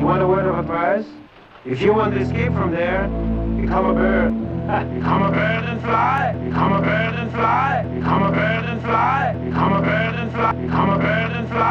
You want a word of advice? If you want to escape from there, become a bird. become a bird and fly. Become a bird and fly. Become a bird and fly. Become a bird and fly. Become a bird and fly.